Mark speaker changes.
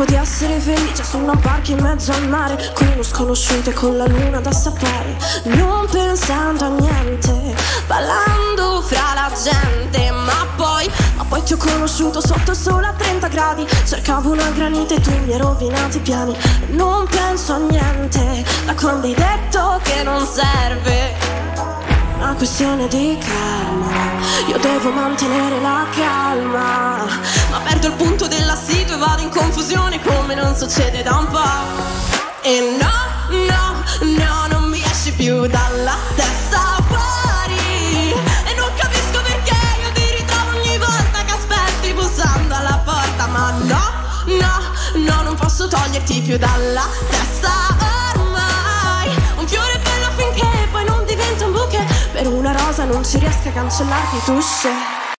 Speaker 1: Pensavo di essere felice su una barca in mezzo al mare Con uno sconosciuto e con la luna da sapere Non pensando a niente Ballando fra la gente Ma poi, ma poi ti ho conosciuto sotto il sole a 30 gradi Cercavo una granite e tu mi hai rovinato i piani Non penso a niente Da quando hai detto che non serve una questione di calma. Io devo mantenere la calma. Ma perdo il punto della e vado in confusione come non succede da un po'. E no, no, no, non mi esci più dalla testa fuori. E non capisco perché io ti ritrovo ogni volta che aspetti bussando alla porta. Ma no, no, no, non posso toglierti più dalla testa ormai. Un fiore bello finché poi non diventa un bouquet. Per una rosa non ci riesco a cancellarti tu sei